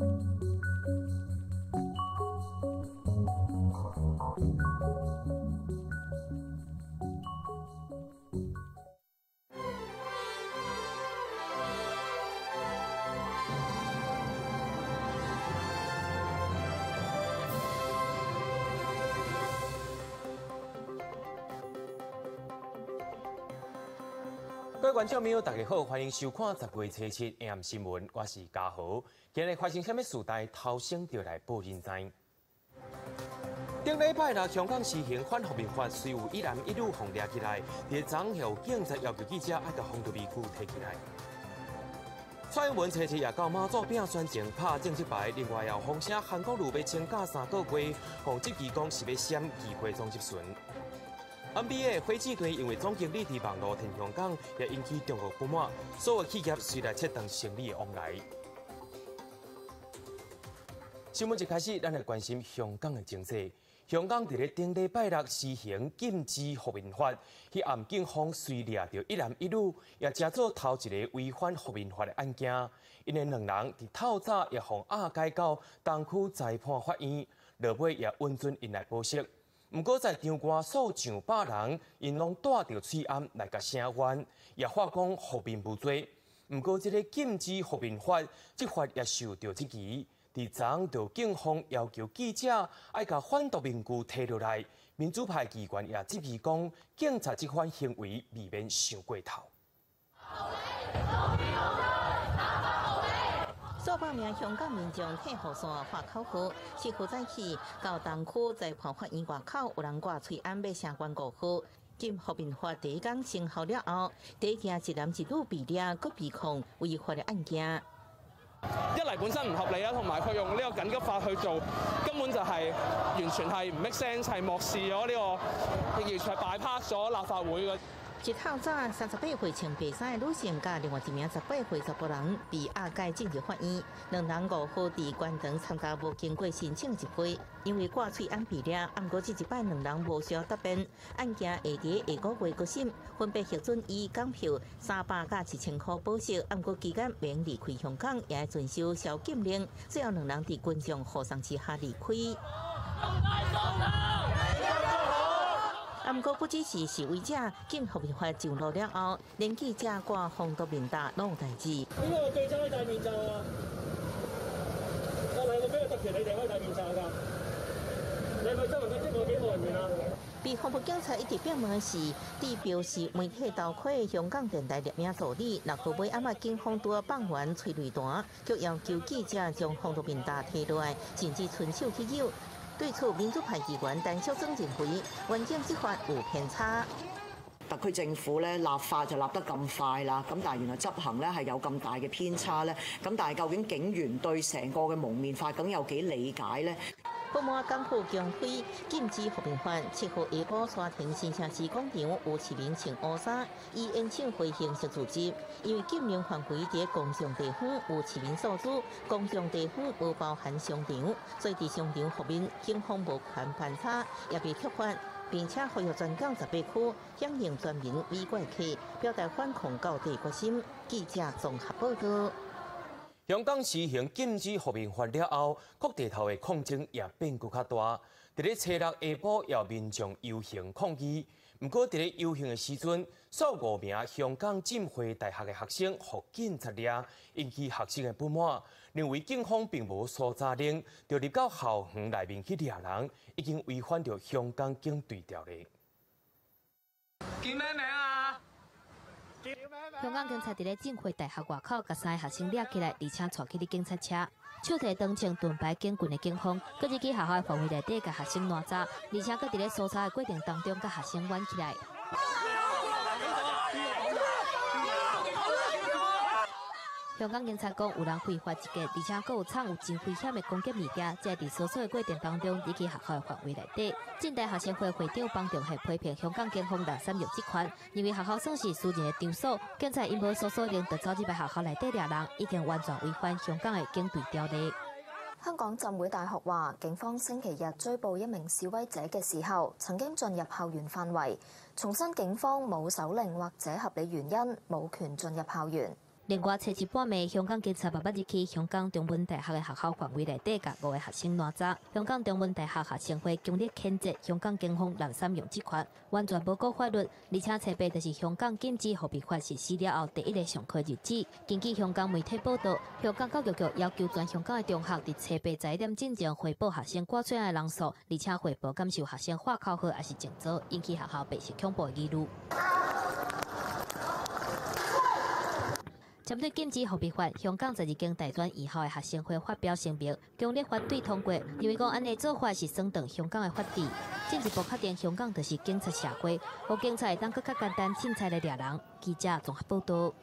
thank you 各位观众朋友，大家好，欢迎收看十月初七 AM 新闻，我是嘉豪。今日发生什么事代，头先就来报人知。顶礼拜六，香港实行反复民法，虽有一男一女放抓起来，在昨后警察要求记者爱甲风度美区提起来。蔡英文初七也到马祖边宣前拍政治牌，另外要风声韩国路要请假三个月，防积极讲是要闪机会总集船。NBA 火箭队因为总经理伫网络停香港，也引起中国不满。所有企业随来切断生意往来。新闻一开始，咱来关心香港的经济。香港伫咧顶礼拜六施行禁止服民法，去暗警方随掠着一男一女，也正做头一个违反服民法的案件。因为两人伫透早也互押解到东区裁判法院，落尾也温准因来保释。毋过在场外数上百人，因拢带着催案来甲声援，也发讲服民无罪。毋过这个禁止服民法，即法也受到质疑。伫昨就警方要求记者爱甲反毒面具摕落来，民主派机关也质疑讲，警察即款行为未免伤过头。数百名香港民众替护伞发口号，是负早起到东区裁判法院外口有人挂催案要相关过户。禁服民法第一天生效了后，第一件一男一女被抓、搁被控违法的案件。一嚟本身唔合理啦，同埋佢用呢个紧急法去做，根本就系完全系唔 make sense，系漠视咗呢個，完全係 bypass 咗立法会嘅。一透早，三十八岁穿白衫的女性甲另外一名十八岁查甫人被押解进入法院，两人五号伫关堂参加无经过申请集会，因为挂喙安被抓，暗过这一摆两人无需要答辩。案件下伫下个月过审，分别核准以港票三百甲一千块保释，暗过期间免离开香港，也遵守宵禁令，最后两人伫群众护送之下离开。不过不只是示威者，警服民法上路了后，连记者挂红都面达拢有代志。呢个记者可以戴面罩啊！特权，你哋可以戴面罩噶。被防暴警察一直表明的是，地表示媒体倒溃，香港电台列名助理，六号尾暗暝警方拄放完催泪弹，却要求记者将防毒面罩摕落来，甚至伸手去救。对此，民主派议员陈小曾认为，文件执法有偏差。特區政府咧立法就立得咁快啦，咁但係原來執行咧係有咁大嘅偏差咧，咁但係究竟警員對成個嘅蒙面法咁有幾理解咧？不滿港府強推禁止服兵犯，七號下晡沙田新城市廣場有市民穿烏紗，以演唱會形式組織。因為禁令範圍在公眾地方，有市民所指公眾地方無包含商場，所以喺商場後面警方無權盤查，也被踢翻，并且呼吁全港十八区，响应全民美國客，表达反恐到底决心。记者综合报道。香港实行禁止服民法了后，各地头的抗争也变更较大。伫咧初六下晡，有民众游行抗议。不过伫咧游行的时阵，数五名香港浸会大学的学生互警察抓，引起学生的不满，认为警方并无搜查令，就入到校园内面去抓人，已经违反着香港警队条例。叫咩名啊？香港警察伫咧浸会大学外口，甲三个学生抓起来，而且带去伫警察车，手提长枪盾牌警棍的警方，搁入去学校的范围内底，甲学生拿走，而且搁伫咧搜查的过程当中，甲学生挽起来。香港警察讲有人非法集结，而且佫有藏有真危险的攻击物件，在伫搜索的过程当中，入去学校的范围内底。近代学生会会长帮仲系批评香港警方大三入职权，认为学校算是私人的场所，警察因无搜索令，就走入来学校内底抓人，已经完全违反香港的警队条例。香港浸会大学话，警方星期日追捕一名示威者嘅时候，曾经进入校园范围。重申警方冇手令或者合理原因，冇权进入校园。另外，七七半暝，香港警察八八日去香港中文大学的学校范围内底，甲五个学生拿走。香港中文大学学生会强烈谴责香港警方滥散用这款，完全不顾法律，而且七八就是香港禁止货币法实施了后第一个上课日子。根据香港媒体报道，香港教育局要求全香港的中学伫七八十一点进前汇报学生挂出来的人数，而且汇报感受学生化考后还是静坐，引起学校备受恐怖的议针对禁止货币法，香港十二间大专以后的学生会发表声明，强烈反对通过，因为讲安尼做法是损动香港的法治。进一步确定香港就是警察社会，和警察会当更较简单、凊彩的抓人。记者综合报道。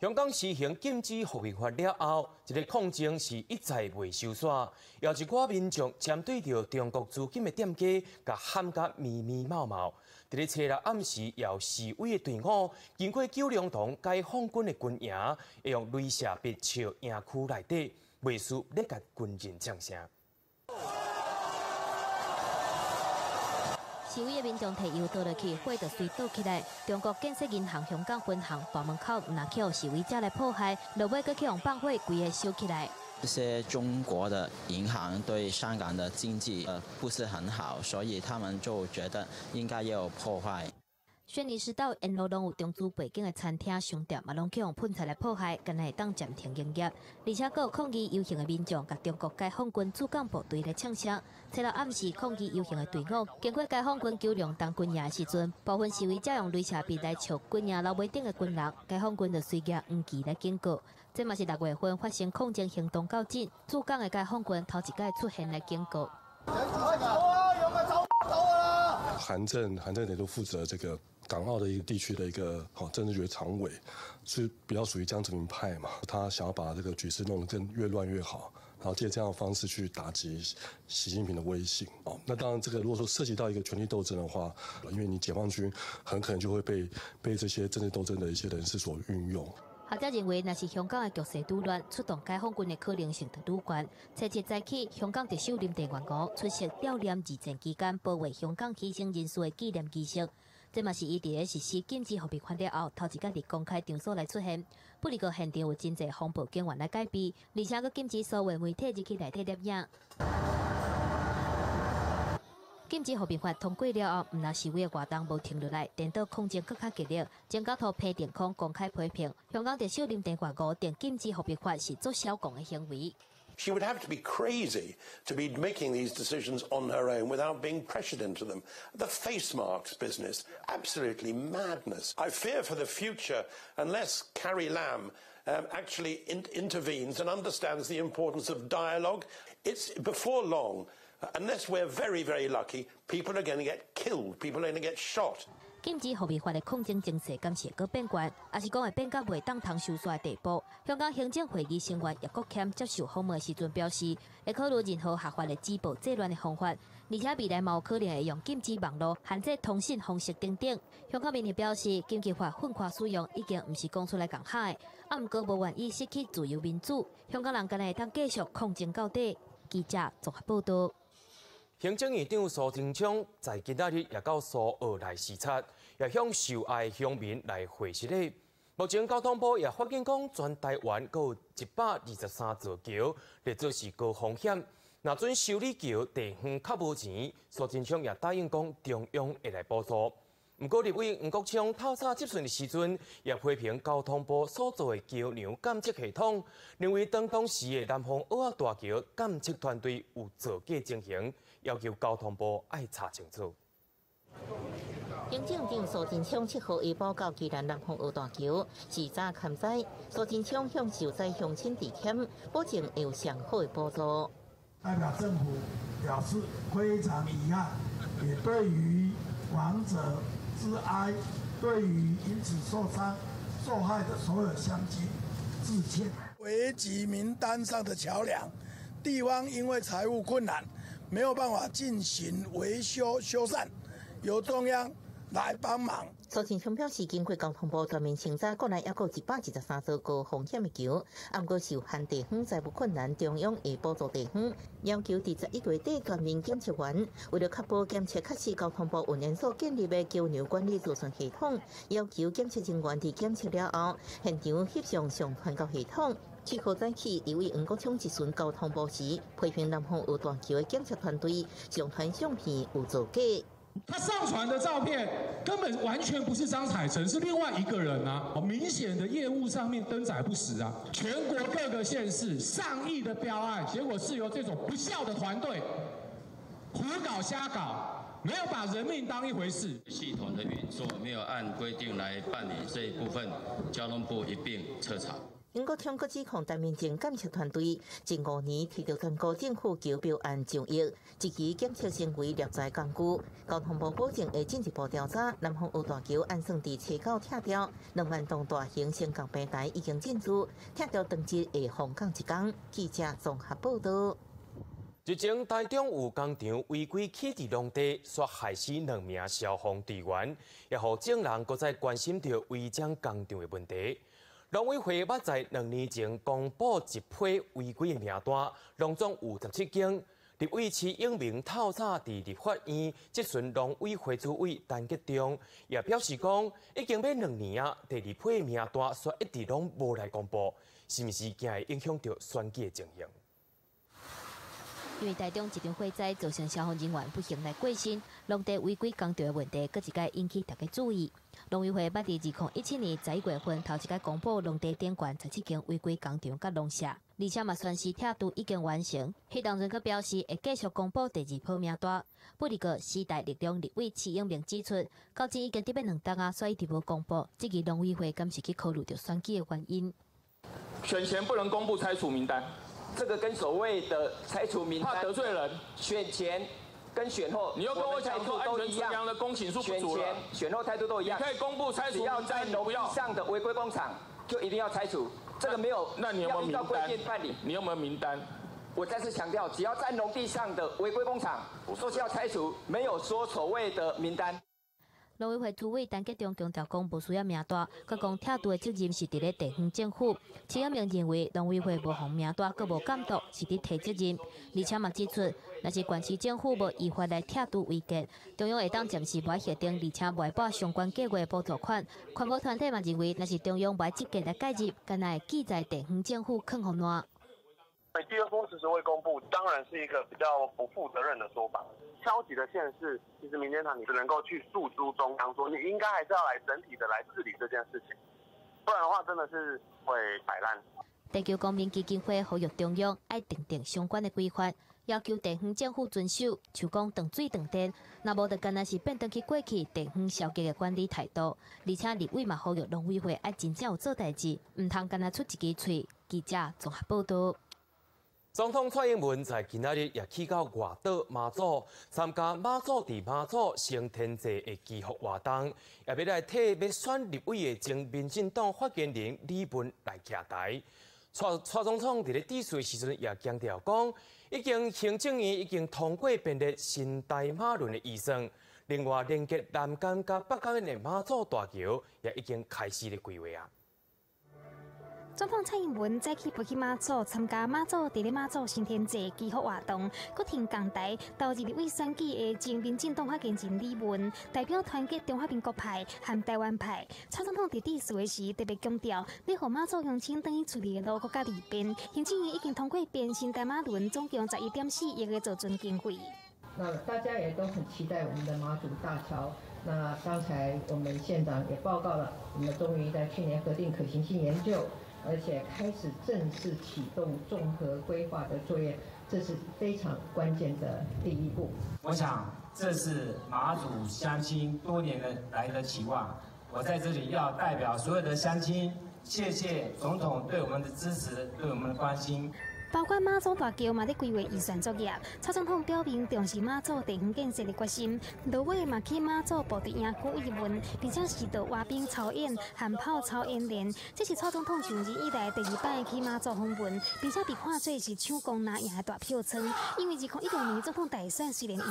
香港实行禁止货币法了后，一个抗争是一再未收煞，有一寡民众针对着中国资金的店家，甲喊甲密密麻麻。伫咧初六暗时，要示威的队伍经过九龙塘解放军的军营，会用镭射笔朝营区内底，未输咧甲军人掌声。示威的民众提油倒落去，火就随倒起来。中国建设银行香港分行大门口拿去示威者来破坏，落尾搁去用放火，规个烧起来。这些中国的银行对香港的经济呃不是很好，所以他们就觉得应该要破坏。轩尼诗道沿路拢有中资背景的餐厅、商店，嘛拢去用喷漆来破坏，今日当暂停营业。而且还有抗议游行的民众，甲中国解放军驻港部队来呛声。初六暗时抗议游行的队伍，经过解放军九龙当军营时阵，部分示威者用镭射笔来朝军营楼尾顶的军人，解放军就随即黄旗来警告。这嘛是六月份发生抗争行动较紧，驻港的解放军头一届出现的警告。韩正，韩正也都负责这个港澳的一个地区的一个好政治局常委，是比较属于江泽民派嘛，他想要把这个局势弄得更越乱越好，然后借这样的方式去打击习近平的威信。哦，那当然这个如果说涉及到一个权力斗争的话，因为你解放军很可能就会被被这些政治斗争的一些人士所运用。学者认为，那是香港的局势堵乱，出动解放军的可能性就愈高。七七早起，香港特首林郑月娥出席悼念二战期间保卫香港牺牲人士的纪念仪式。这嘛是伊伫咧实施禁止货币款了后，头一届伫公开场所来出现。不离个现场有真济防暴警员来戒备，而且佮禁止所有媒体入去内底摄影。禁止货币法通过了后，毋那示威的活动无停落来，颠倒抗争更加激烈。前交头批电控公开批评，香港特首林郑月娥定禁止货币法是做小共的行为。She would have to be crazy to be making these decisions on her own without being pressured into them. The face marks business, absolutely madness. I fear for the future unless Carrie Lam um, actually in intervenes and understands the importance of dialogue. It's before long. Unless we're very, very lucky, people are going to get killed. People are going to get shot. 禁止货币法的抗争情势敢是个变关，也是讲会变到未当堂收煞的地步。香港行政会议成员叶国谦接受访问时阵表示，会考虑任何合法的止暴制乱的方法，而且未来冇可能会用禁止网络、限制通讯方式等等。香港民意表示，禁止法混化使用已经唔是讲出来讲海，啊毋过无愿意失去自由民主。香港人今日当继续抗争到底。记者综合报道。行政院长苏贞昌在今仔日也到苏澳来视察，也向受爱乡民来回实礼。目前交通部也发现讲，全台湾有一百二十三座桥，列作是高风险。若准修理桥地方较无钱，苏贞昌也答应讲，中央会来补助。不过，立委吴国昌透早接讯的时阵，也批评交通部所做的桥梁监测系统，认为当当时的南方澳大桥监测团队有造假情形。要求交通部爱查清楚。行政长苏贞昌七号下报告，既然南大桥勘灾，苏贞昌向受灾乡亲致歉，保证有上好的补助。代表政府表示非常遗憾，也对于亡者致哀，对于因此受伤、受害的所有乡亲致歉。危急名单上的桥梁，地方因为财务困难。没有办法进行维修修缮，由中央来帮忙。苏清昌表示，经过交通部全面清查，国内还有一百二十三座高风险的桥，不过受限地方财务困难，中央会补助地方，要求伫十一月底全面检测完。为了确保检测确实，交通部运营所建立的桥梁管理储存系统，要求检测人员伫检测了后，现场翕相上传到系统。七号早起，一位黄国昌一巡交通部时，批评南方有大桥的检测团队上传相片有造假。他上传的照片根本完全不是张彩成，是另外一个人啊！明显的业务上面登载不实啊！全国各个县市上亿的标案，结果是由这种不孝的团队胡搞瞎搞，没有把人命当一回事。系统的运作没有按规定来办理这一部分，交通部一并彻查。英国通过指控，单面检检测团队近五年提到全国政府桥标案上亿，一期检测成为猎财工具。交通部保证会进一步调查。南方有大桥安算伫车口拆掉，两万栋大型升降平台已经进驻，拆掉当日会放降一工。记者综合报道。日前台中有工厂违规起地农地，煞害死两名消防队员，也互众人搁在关心着违章工厂的问题。农委会捌在两年前公布一批违规的名单，拢中有十七件。立委市永明透早伫立法院质询农委会主委陈吉中，也表示讲，已经要两年啊，第二批名单却一直拢无来公布，是毋是惊会影响到选举的情形？因为台中一场火灾造成消防人员不幸来过身，农地违规工地的问题，搁一届引起大家注意。农委会捌伫二零一七年十一月份头一届公布农地点管十七间违规工厂甲农舍，而且嘛宣示拆除已经完成。迄当阵佮表示会继续公布第二批名单，不过时代力量立委齐英明指出，到今已经得要两档啊，所以直无公布。这个农委会敢是去考虑到选举的原因？选前不能公布拆除名单。这个跟所谓的拆除名单得罪人，选前跟选后，你又跟我讲说安全测量的公请数不足了，选后态度都一样。你可以公布拆除只要，在楼上的违规工厂就一定要拆除，这个没有。那你有没有名单？你有没有名单？我再次强调，只要在农地上的违规工厂，说是要拆除，没有说所谓的名单。农委会主委陈吉忠强调讲，不需要名单，佮讲拆除的责任是伫咧地方政府。陈一明认为，农委会无放名单，佮无监督，是伫提责任。而且嘛指出，若是县市政府无依法来拆除违建，中央会当暂时无协定，而且袂拨相关计划补助款。环保团体嘛认为，若是中央未积极来介入，干会记载地方政府坑红第二封迟迟未公布，当然是一个比较不负责任的说法。消极的现实，其实民间党你只能够去诉诸中央，说你应该还是要来整体的来治理这件事情，不然的话真的是会摆烂。地球公民基金会呼吁中央要定定相关的规范，要求地方政府遵守，就讲断水断电，那无就干那是变成去过去地方消极的管理态度。而且立委嘛呼吁农委会要真正有做代志，唔通干那出一支嘴。记者综合报道。总统蔡英文在今仔日也去到外岛马祖，参加马祖伫马祖升天祭的祈福活动，也要来替要选立委的前民进党发言人李文来徛台。蔡蔡总统伫咧致辞时阵也强调讲，已经行政院已经通过编列新大马轮的预算，另外连接南港甲北港的马祖大桥也已经开始咧规划。总统蔡英文再去不去马祖参加马祖第二马祖新天祭祈福活动，搁听港台到日立委选举的前民进党发言人李文代表团结中华民国派和台湾派。蔡总统在致辞时特别强调，你和马祖乡亲等于处理路国家里边，行政院已经通过变新大马轮总共十一点四亿的做准经费。那大家也都很期待我们的马祖大桥。那刚才我们县长也报告了，我们终于在去年核定可行性研究。而且开始正式启动综合规划的作业，这是非常关键的第一步。我想这是马祖乡亲多年的来的期望。我在这里要代表所有的乡亲，谢谢总统对我们的支持，对我们的关心。包括马祖大桥嘛在规划预算作业。蔡总统表明重视马祖地方建设的决心，到尾嘛去马祖部队营区慰问，并且是到滑冰操演、喊炮操演练。这是蔡总统上任以来第二摆去马祖访问，并且被看做是抢功拿赢的大票仓。因为二零一六年总统大选虽然赢，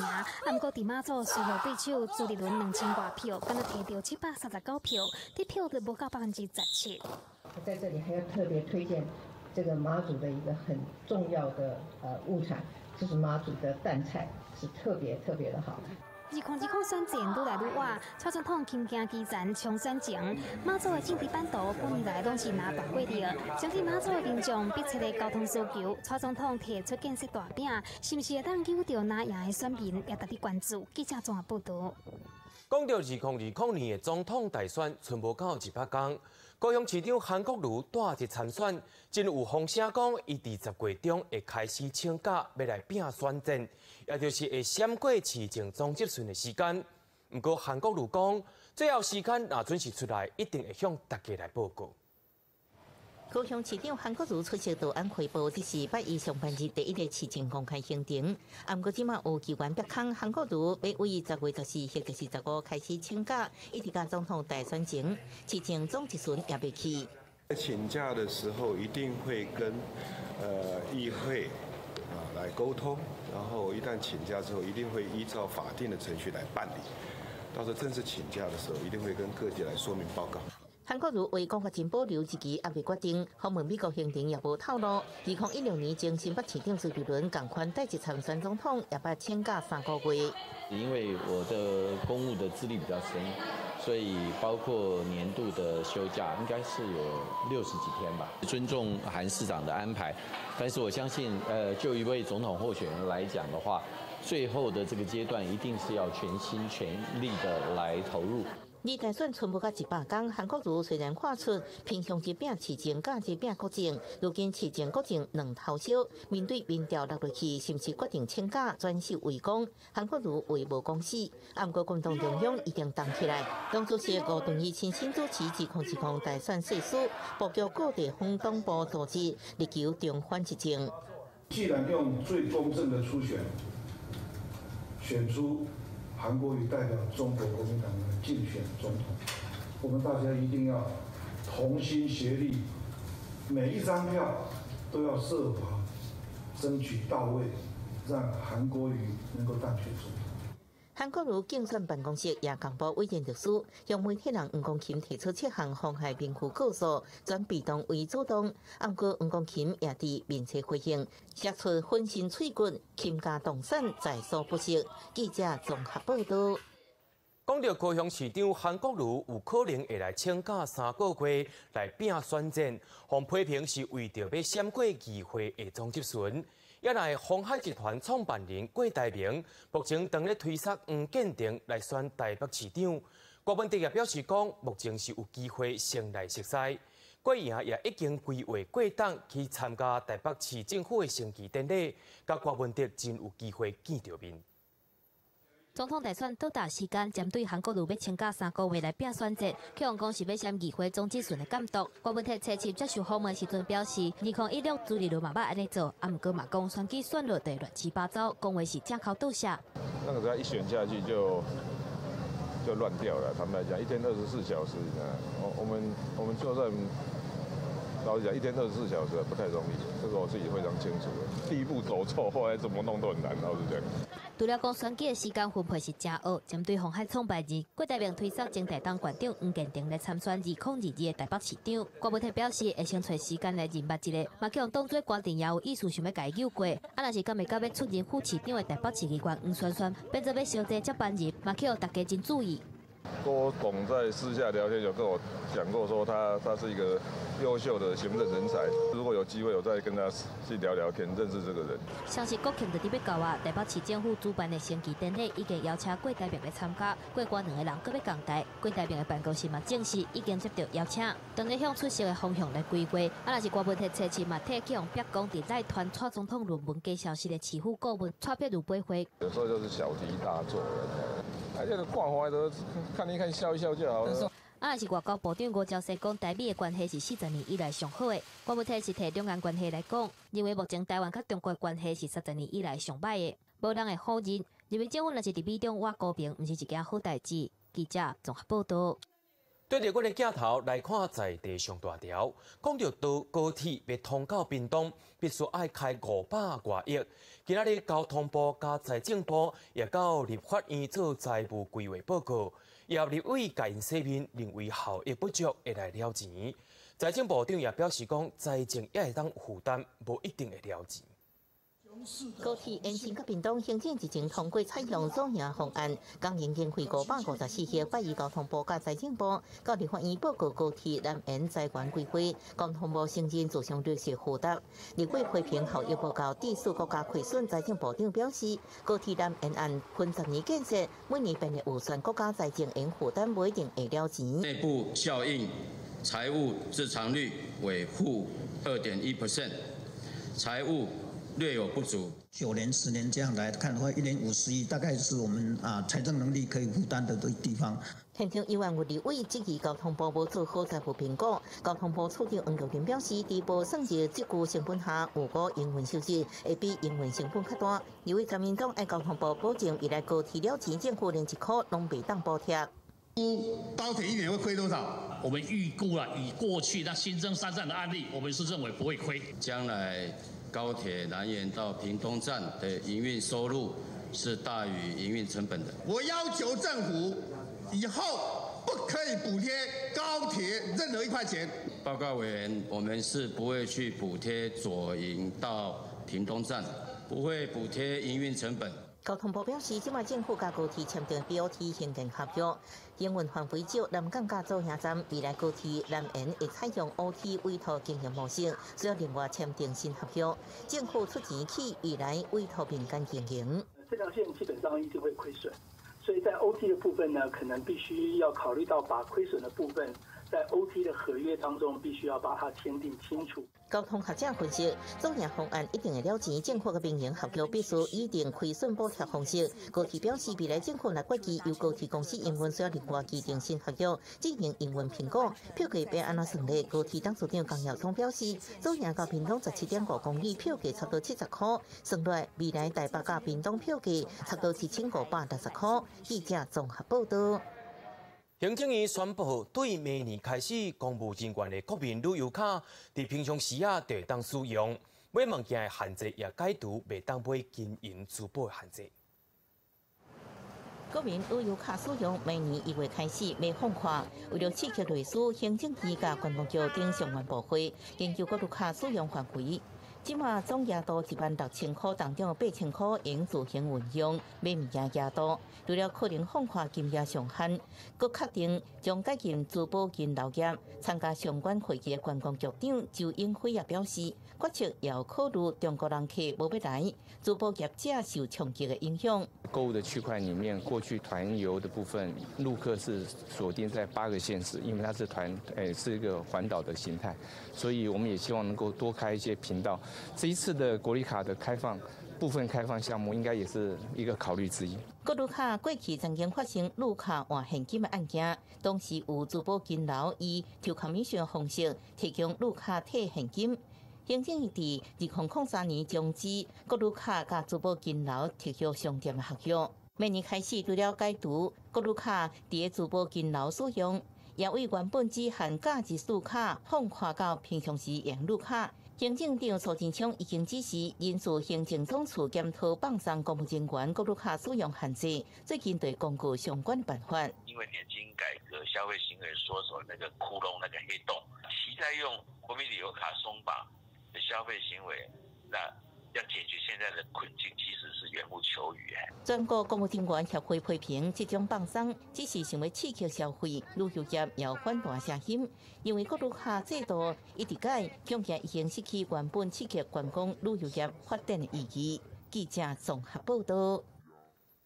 不过伫马祖随后对手朱立伦两千多票，敢若摕到七百三十九票，得票率不到百分之十七。在这里还要特别推荐这个马祖的一个很重要的呃物产，就是马祖的蛋菜，是特别特别的好。二零二零选战愈来愈晚，蔡总统亲行基层冲选前，马祖的政治版图半年来拢是拿大过的。相信马祖的民众迫切的交通需求，蔡总统提出建设大饼，是不是会当救到拿赢的选民，也特别关注。记者综合报道。讲到二零二零年的总统大选，剩无到一百天。高雄市长韩国瑜带着参选，真有风声讲，伊伫十月中会开始请假，要来拼选战，也就是会闪过市政总结顺的时间。不过韩国瑜讲，最后时间若准时出来，一定会向大家来报告。高雄市长韩国瑜出席道安汇报，这是八一上班日第一个市政公开行程。啊，过即马有机关逼康韩国瑜要为十月十四或者是十五开始请假，一直到总统大选前，市政总结顺也未去。在请假的时候一定会跟呃议会啊来沟通，然后一旦请假之后，一定会依照法定的程序来办理。到时候正式请假的时候，一定会跟各界来说明报告。韩国瑜为讲法真保留自己也未决定，访问美国行程也无透露。二零一六年前新北市长朱立伦共款带一参选总统，也把请假三个月。因为我的公务的资历比较深，所以包括年度的休假应该是有六十几天吧。尊重韩市长的安排，但是我相信，呃，就一位总统候选人来讲的话，最后的这个阶段一定是要全心全力的来投入。二大选存不到一百天，韩国瑜虽然画出平常一饼市政、假一饼国政，如今市政国政两头烧。面对民调落落去，是不是决定请假转守为公？韩国瑜为无公司，不过共同中央已经动起来。党主席吴敦义亲身主持指控指控大选细数，布局各地方党部组织，力求重返执政。既然用最公正的初选选出。韩国瑜代表中国国民党来竞选总统，我们大家一定要同心协力，每一张票都要设法争取到位，让韩国瑜能够当选总统。韩国瑜竞选办公室也公布委任律师，向媒体人吴光琴提出七项妨害辩护告诉，转被动为主动。不过吴光琴也伫面前回应，写出粉身碎骨、倾家荡产在所不惜。记者综合报道。讲到高雄市长韩国瑜有可能会来请假三个月来拼选战，洪批评是为着要闪过议会的总结顺。也来鸿海集团创办人郭台铭目前正咧推测黄建廷来选台北市长。郭文迪也表示讲，目前是有机会先来熟悉。郭爷也已经规划过档去参加台北市政府的升旗典礼，甲郭文迪真有机会见着面。总统大选到达时间，针对韩国瑜要请假三个月来拼选战，去王讲是要向议会总结顺的监督。郭文泰初期接受访问时阵表示，二零一六朱立伦嘛捌安尼做，啊毋过嘛讲选举选落地乱七八糟，讲话是正口倒下。那个只要一选下去就就乱掉了。坦白讲，一天二十四小时，我我们我们就算老实讲，一天二十四小时不太容易，这个我自己非常清楚的。第一步走错，后来怎么弄都很难，老实讲。除了讲选举的时间分配是正恶，针对红海创办人郭台铭推测前台当馆长黄建廷来参选二零二二的台北市长，郭文泰表示会先找时间来认捌一下，嘛叫当作决定也有意思，想要解救过。啊，若是今日到要出任副市长的台北市议员黄宣宣，变做要小弟接班人，嘛叫大家真注意。郭董在私下聊天有跟我讲过，说他他是一个优秀的行政人才。如果有机会，我再跟他去聊聊天，认识这个人。消息国庆的特别高啊！台北市政府主办的升旗典礼已经邀请郭台铭来参加，过关两个人搁要共台。郭台铭的办公室嘛，正式已经接到邀请，等咧向出席的方向来规划。啊，若是郭文泰车次嘛，特去用白宫伫赖团蔡总统论文介绍室的起副顾问蔡别如背回。有时候就是小题大做。哎，这个挂回来都看一看，笑一笑就好了。啊，是外交部长吴钊燮讲，台美的关系是四十年以来上好的。我要提是提两岸关系来讲，认为目前台湾甲中国关系是三十年以来上歹的，无人会否认。认为政府若是伫美中挖高平，毋是一件好代志。记者综合报道。对着阮的镜头来看，在地上大条，讲到高铁要通到屏东，必须爱开五百外亿。今仔日交通部加财政部也到立法院做财务规划报告，也立委甲因说明，认为效益不足，会来了钱。财政部长也表示讲，财政也会当负担，无一定会了钱。高铁延伸到屏东，行政之前通过采用左营方案，刚营经费五百五十四亿，百亿交通部加财政部到立法院报告高铁南延财源规划，交通部承认自上律师负担。立委批评效益报告低数国家亏损，财政部长表示，高铁南延按分十年建设，每年编列预算，国家财政应负担不一定会了钱。内部效应，财务自偿率为负二点一 percent，财务。略有不足。九年、十年这样来看的话，一年五十亿，大概是我们啊财政能力可以负担的的地方。天庭一万五立委质疑交通部无做好财务评估。交通部处长黄国平表示，低部算是积聚成本下，如果营运收入会比营运成本较大。因为国民党爱交通部保证未来高铁了钱，政府连一块拢未当补贴。高铁一年会亏多少？我们预估了，以过去那新增三站的案例，我们是认为不会亏。将来。高铁南延到屏东站的营运收入是大于营运成本的。我要求政府以后不可以补贴高铁任何一块钱。报告委员，我们是不会去补贴左营到屏东站，不会补贴营运成本。交通部表示，今麦政府甲高铁签订 BOT 行政合约。营运范围少，南港加州下站未来高铁南延会采用 OT 委托经营模式，需要另外签订新合约。政府出钱去未来委托民间经营。这条线基本上一定会亏损，所以在 OT 的部分呢，可能必须要考虑到把亏损的部分。在 OT 的合约当中，必须要把它签订清楚。交通学者分析，中亚方案一定会了钱，政府嘅民营合约必须以定亏损补贴方式。高铁表示，未来政府来决计由高铁公司营运需要另外制定新合约进行营运评估。票价要安怎算咧？高铁董事长江耀聪表示，中亚到屏东十七点五公里，票价差不多七十块，算来未来台北到屏东票价差不多一千五百六十块。记者综合报道。行政院宣布，对明年开始，公务人员的国民旅游卡，伫平常时啊，就当使用。买物件的限制也解除，未当买金银珠宝的限制。国民旅游卡使用明年一月开始未放宽，为了刺激类似行政院甲观光局等相关部会研究国旅卡使用范围。即马总额度一万六千块当中，八千块用自行运用买物件额度，除了可能放宽金额上限，佮确定将改进珠宝金流业。参加相关会议的观光局长周英辉也表示，决策要考虑中国人客无要来，珠宝业者受冲击的影响。购物的区块里面，过去团游的部分，陆客是锁定在八个县市，因为它是团，诶，是一个环岛的形态，所以我们也希望能够多开一些频道。这一次的国旅卡的开放，部分开放项目应该也是一个考虑之一。国旅卡过去曾经发生路卡换现金的案件，当时有珠宝金楼以抽卡米线方式提供路卡退现金。行政院伫二零零三年终止国旅卡甲珠宝金楼提供商店的合约，明年开始除了解读国旅卡伫珠宝金楼使用，也为原本只限假日数卡放宽到平常时用路卡。行政长苏贞昌已经指示，因事行政总署检讨放松公务人员国路卡使用限制，最近对公告相关办法。因为年金改革，消费行为缩手那个窟窿、那个黑洞，期待用国民旅游卡松绑的消费行为，那。要解决现在的困境，其实是缘木求鱼。全国公务人员协会批评，这种放松只是成为刺激消费，旅游业要反大声音。因为国旅卡制度一直改，恐怕已经失去原本刺激观光旅游业发展的意义。记者综合报道。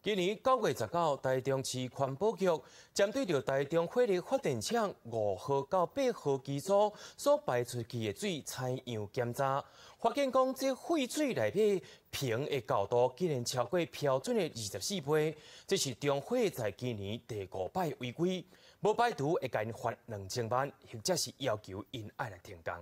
今年九月十九，台中市环保局针对着台中火力发电厂五号到八号机组所排出去的水采样检查，发现讲这废水内面瓶的高度竟然超过标准的二十四倍，这是中火在今年第五摆违规。无排除会甲因罚两千万，或者是要求因爱来停工。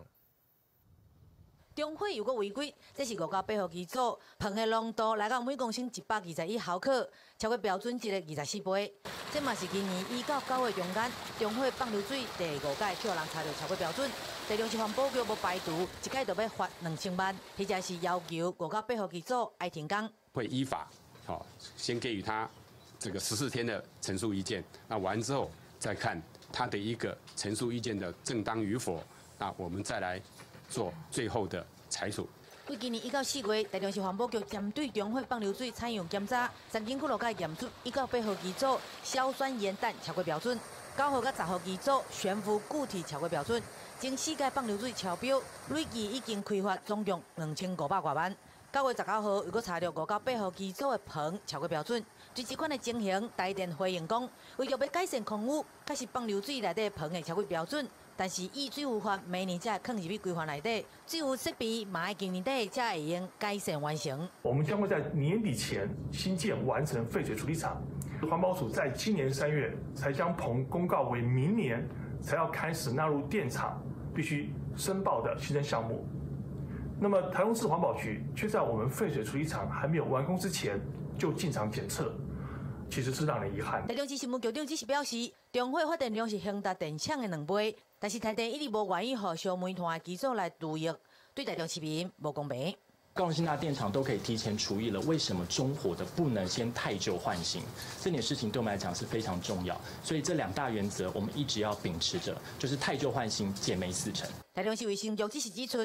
中会又个违规，这是国家保护机组喷的浓度来到每公升一百二十一毫克，超过标准值的二十四倍。这嘛是今年一到九月中间，中会放流水第五届去人查到超过标准。第六是环保局要排除，一届就要罚两千万，或者是要求国家保护机组爱停工。会依法，好，先给予他这个十四天的陈述意见，那完之后再看他的一个陈述意见的正当与否，那我们再来。做最后的裁处。为今年一到四月，台中市环保局针对中会放流水采用检查，曾经去落界验出一到八号机组硝酸盐氮超过标准，九号到十号机组悬浮固体超过标准，前四届放流水超标，累计已经开发总共两千五百多万。九月十九号，又果查到五到八号机组的棚超过标准，对这款的情形，台电回应讲，为着要改善空污，开始放流水内底棚的超过标准。但是，以水务法每年才放入去规划内底，水务设备马上今年底才会用改善完成。我们将会在年底前新建完成废水处理厂。环保署在今年三月才将棚公告为明年才要开始纳入电厂必须申报的新增项目。那么，台中市环保局却在我们废水处理厂还没有完工之前就进场检测。其实是让人遗憾。台中市新闻局长只是表示，中会发电量是恒达电厂的两倍，但是台电一直无愿意和小煤团的机组来度役，对台中市民无公平。高雄新大电厂都可以提前除役了，为什么中火的不能先太旧换新？这点事情对我们来讲是非常重要，所以这两大原则我们一直要秉持着，就是太旧换新，减煤四成。台中市卫生局只是指出，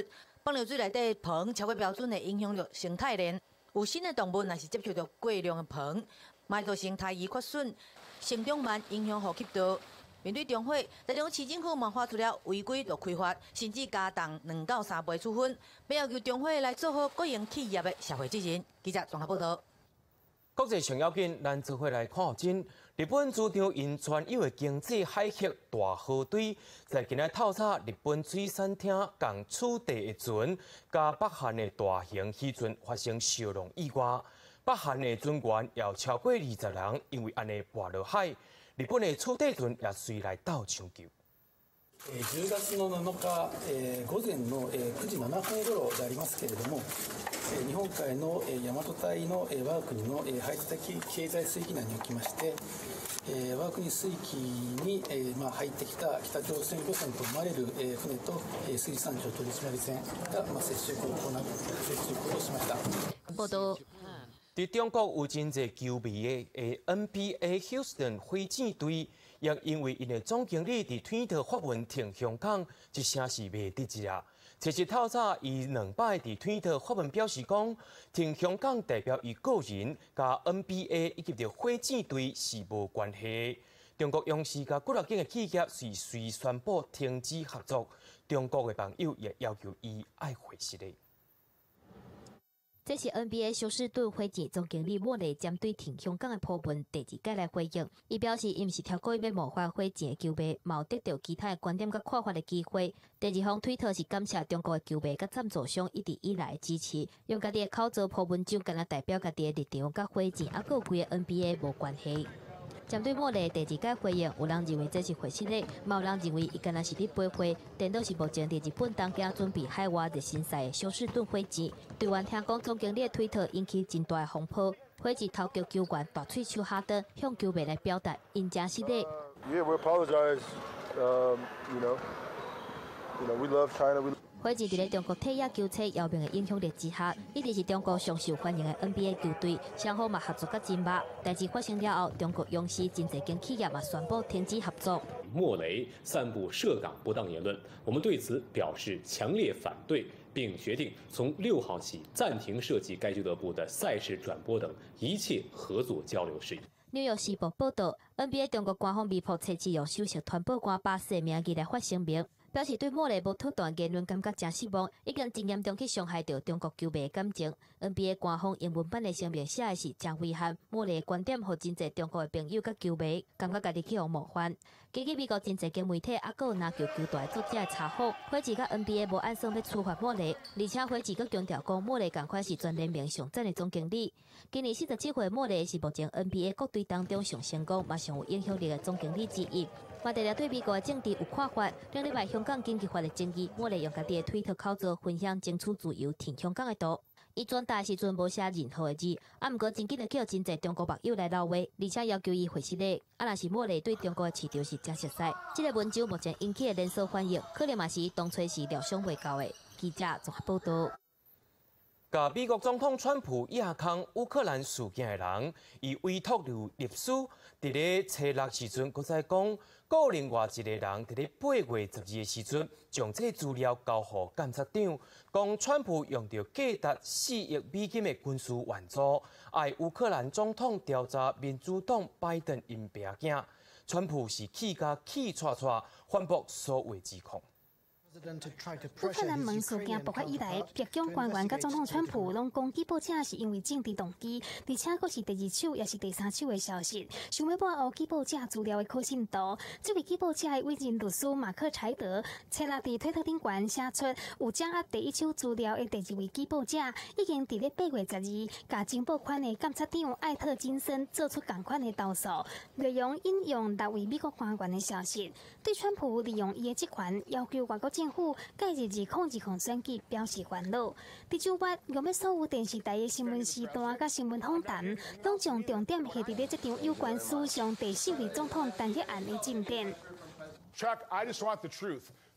放流水内底硼超过标准的影响着生态链，有新的动物若是接触到过量的硼。埋造生态易缺损，成长慢，影响呼吸道。面对中会，台中市政府嘛发出了违规就开发，甚至加重两到三倍处分，并要求中会来做好国营企业的社会责任。记者综合报道。国际上要紧，咱做伙来看真。日本主张因专有的经济海峡大河队，在今日透查日本水产厅共处地的船，加北韩的大型渔船发生烧龙意外。北韩的船员要超过二十人，因为安尼滑落海。日本的出地船也随来到抢救。10月の7日、え午前の、え9時7分頃でありますけれども、え日本海の、え大和隊の、え我が国の、え排他的経済水域内におきまして、え我が国水域に、えまあ、入ってきた北朝鮮漁船と思われる、え船と、え水産庁取締船が、まあ、接触を行う接触をしました。报道。伫中国有真侪球迷的 NBA Houston 火箭队，也因为因的总经理伫推特发文停香港，一声是未得志啊。其实透早伊两摆伫推特发文表示讲，停香港代表伊个人，甲 NBA 以及着火箭队是无关系。中国央视甲几落间的企业是随宣布停止合作，中国的网友也要求伊爱回实的。这是 NBA 休斯顿火箭总经理莫雷针对停香港的破文第二届来回应，伊表示，伊毋是超过要模仿火箭的球迷，冇得到其他的观点甲看法的机会。第二方推特是感谢中国的球迷甲赞助商一直以来的支持，用家己的口罩破文就敢若代表家己的立场，甲火箭啊有几个 NBA 无关系。针对莫雷第二届回应，有人认为这是回信的，有人认为伊敢若是伫背会，但都是目前伫日本当家准备海外热身赛的休斯顿火箭。对外听讲总经理的推特引起真大的风波，火箭头球球员大喙手哈登向球迷来表达因真实的。Yeah, we apologize. Um, you know, you know, we love China. We 火箭伫咧中国体育球车姚明的影响力之下，一直是中国上受欢迎的 NBA 球队，双方嘛合作较真密。代志发生了后，中国勇士真侪间企业嘛宣布停止合作。莫雷散布涉港不当言论，我们对此表示强烈反对，并决定从六号起暂停涉及该俱乐部的赛事转播等一切合作交流事宜。纽约时报报道，NBA 中国官方微博测试用首席团报官巴士的名义来发声明。表示对莫雷无妥当言论感觉真失望，已经真严重去伤害到中国球迷感情。NBA 官方英文版的声明写的是真遗憾，莫雷观点和真侪中国的朋友甲球迷感觉家己去互冒犯。根据美国真侪间媒体也有篮球球队作者的查访，火箭甲 NBA 无按算要处罚莫雷，而且火箭阁强调讲莫雷赶快是全联盟上阵的总经理。今年四十七岁莫雷是目前 NBA 各队当中上成功、马上有影响力的总经理之一。马德了对美国的政治有看法，两礼拜香港经济法的争议，莫雷用家己的推特口座分享争取自由、挺香港的图。伊转达时阵无写任何的字，啊，毋过真紧的叫真侪中国网友来闹话，而且要求伊回信的。啊，若是莫莉对中国的市场是真熟悉，这个文章目前引起的连锁反应，可能嘛是当初是料想未到的。记者综合报道。甲美国总统川普亚康乌克兰事件的人，伊委托留律师，伫咧初六时阵，搁再讲，个另外一个人伫咧八月十二的时阵，将这资料交予检察长，讲川普用着价值四亿美金的军事援助，爱乌克兰总统调查民主党拜登因病囝，川普是气甲气喘喘，反驳所谓指控。乌克兰门事件爆发以来，白宫官员甲总统川普拢讲，基报者是因为政治动机，而且佫是第二手也是第三手的消息。想要把握基报者资料的可信度，这位基报者的委任律师马克柴德，切拉伫推特顶关写出，有掌握第一手资料的第二位基报者，已经伫咧八月十二，甲情报款的监察长艾特金森做出同款的投诉，内容引用六位美国官员的消息，对川普利用伊的职权要求外国。政府介入二控二控选举表示烦恼。第九八，我们所有电视台的新闻时段甲新闻访谈，拢将重点下伫咧这场有关史上第四位总统弹劾案的进展。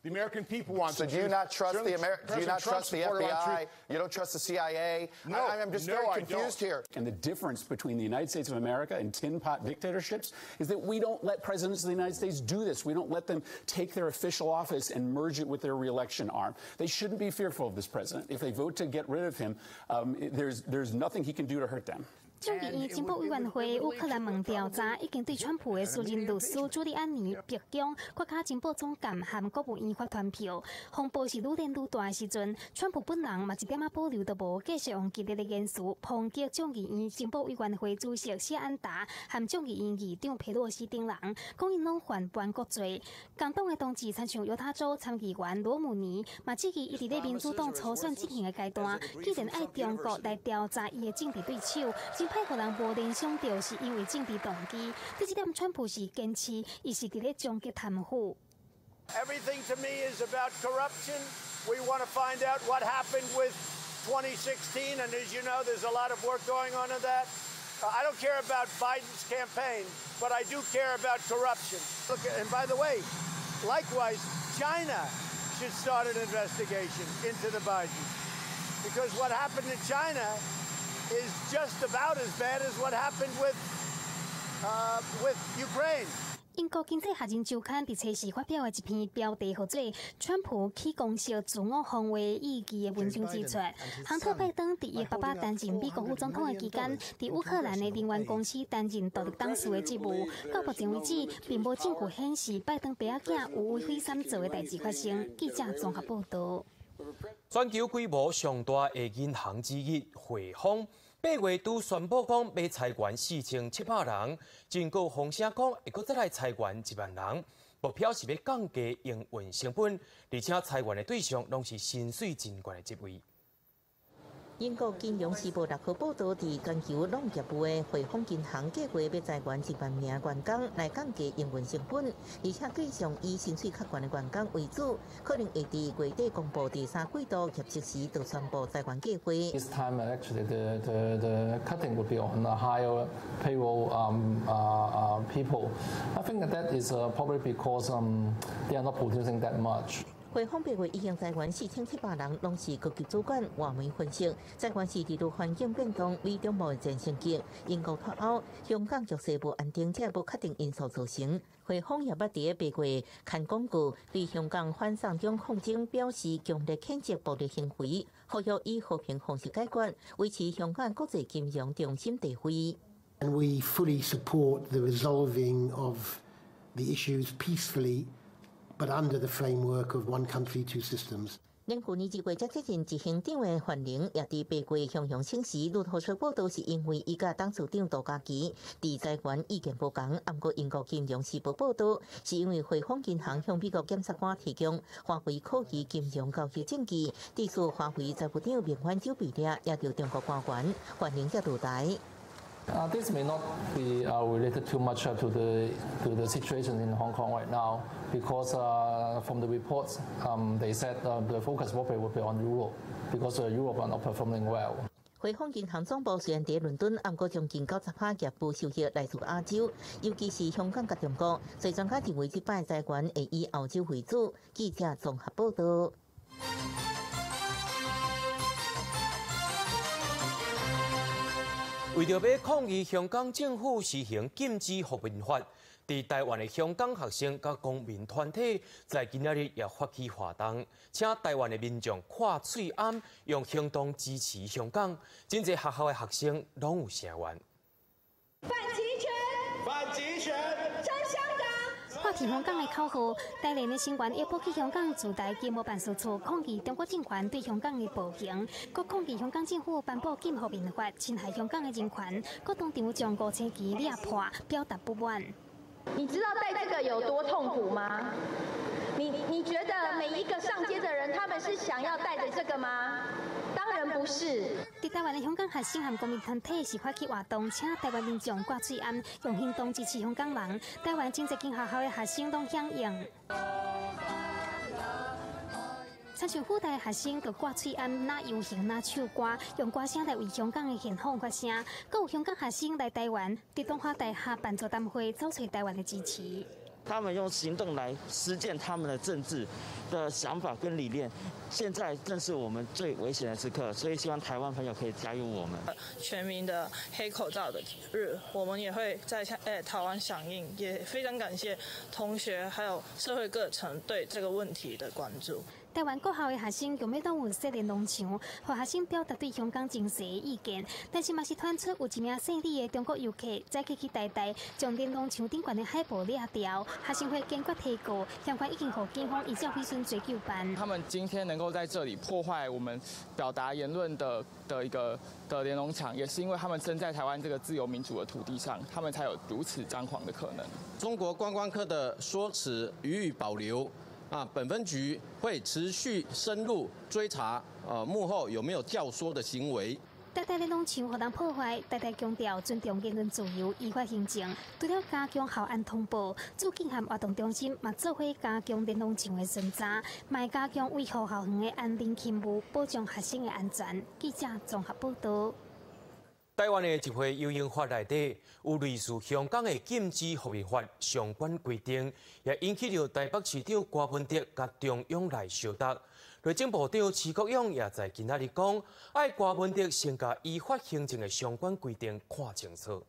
The American people want. So do you not trust the American? Do you not trust the FBI? You don't trust the CIA? No, I, am just no, very confused here. And the difference between the United States of America and tin pot dictatorships is that we don't let presidents of the United States do this. We don't let them take their official office and merge it with their reelection arm. They shouldn't be fearful of this president. If they vote to get rid of him, um, there's there's nothing he can do to hurt them. 众议院情报委员会乌克兰门调查已经对川普的私人律师朱利安尼、白宫、国家情报总监和国务院发传票。风波是愈练愈大的时阵，川普本人嘛一点仔保留都无，继续用激烈的言辞抨击众议院情报委员会主席谢安达和众议院议长佩洛西等人，讲因拢犯叛国罪。共党的同志参像犹他州参议员罗姆尼嘛质疑伊伫咧民主党初选进行的阶段，既然爱中国来调查伊的政治对手。派互人无联想到是因为政治动机，这一点川普是坚持，伊是伫咧终结贪腐。Everything to me is about corruption. We want to find out what happened with 2016, and as you know, there's a lot of work going on in that. I don't care about Biden's campaign, but I do care about corruption. Look, and by the way, likewise, China should start an investigation into the Bidens, because what happened in China is just about as bad as what happened with uh, with Ukraine. 英国经济学人周刊伫测试发表的一篇标题叫做《川普起攻势自我防卫意义》的文章指出，亨特拜登伫伊爸爸担任美国副总统的期间，伫乌克兰的能源公司担任独立董事的职务。到目前为止，并无证据显示拜登爸仔囝有违非三做的代志发生。记者综合报道。全球规模上大的银行之一汇丰，八月都宣布讲要裁员四千七百人，经过风声讲会搁再来裁员一万人，目标是要降低营运成本，而且裁员的对象拢是薪水真悬的职位。英国金融时报六号报道，伫全球农业部的汇丰银行计划要裁员一万名员工来降低营运成本，而且对象以薪水较悬的员工为主，可能会伫月底公布第三季度业绩时就宣布裁员计划。汇丰八月已经裁员四千七百人，拢是高级主管。外媒分析，裁员是制度环境变动为中贸战升级、英国脱欧、香港局势不安定这不确定因素造成。汇丰也捌伫八月看广告，对香港反送中抗争表示强烈谴责暴力行为，呼吁以和平方式解决，维持香港国际金融中心地位。And we fully support the resolving of the issues peacefully. But under the framework of one country, two systems. 连去年一月才接任执行长的范玲，也伫八月向阳升时，路透社报道是因为伊甲董事长杜家琪伫财权意见不同。按过英国金融时报报道，是因为汇丰银行向美国检察官提供华为可疑金融交易证据，指出华为财务长名翻周比列也着中国官员，范玲才落台。Uh, this may not be uh, related too much uh, to the to the situation in Hong Kong right now, because uh, from the reports, um, they said uh, the focus probably will be on Europe, because uh, Europe are not performing well. 汇丰银行总部虽然伫伦敦，暗过将近九十趴业务收益来自亚洲，尤其是香港甲中国。所以专家认为，这摆财源会以澳洲为主。记者综合报道。 为着要抗议香港政府实行禁止学民法，伫台湾的香港学生甲公民团体在今日也发起活动，请台湾的民众跨翠安，用行动支持香港。真侪学校的学生拢有声援。香港的口号，大连的新闻要报去香港驻台经贸办事处抗议中国政权对香港的暴行，搁抗议香港政府颁布禁货民法，侵害香港的人权，搁当场将五星旗掠破，表达不满。你知道带这个有多痛苦吗？你你觉得每一个上街的人，他们是想要带着这个吗？当然不是。伫台湾的香港学生和公民团体是发起活动，请台湾民众挂嘴安，用行动支持香港人。台湾真侪间学校的学生都响应。参像附带学生，就挂嘴安，那游行，那唱歌，用歌声来为香港的现况发声。搁有香港学生来台湾，伫东华大厦办座谈会，走出台湾的支持。他们用行动来实践他们的政治的想法跟理念。现在正是我们最危险的时刻，所以希望台湾朋友可以加入我们。全民的黑口罩的日，我们也会在诶台湾响应，也非常感谢同学还有社会各层对这个问题的关注。台湾各校的学生用要到有设立农场，和学生表达对香港政策的意见。但是嘛是传出有一名姓李的中国游客再去去台台，将电农场顶悬的海报掠掉。学生会坚决提告，相关已经和警方移交回顺追究办。他们今天能够在这里破坏我们表达言论的的一个的连农场，也是因为他们生在台湾这个自由民主的土地上，他们才有如此张狂的可能。中国观光客的说辞予以保留。啊，本分局会持续深入追查，呃，幕后有没有教唆的行为？台台的农场可能破坏，台台强调尊重言论自由，依法行政。除了加强校安通报，驻警和活动中心嘛做会加强电农场的巡查，卖加强维护校园的安定勤务，保障学生的安全。记者综合报道。台湾的一会游行法内底有类似香港的禁止学民法相关规定，也引起了台北市长郭文德甲中央来相答。内政部长徐国勇也在今仔日讲，爱郭文德先甲依法行政的相关规定看清楚。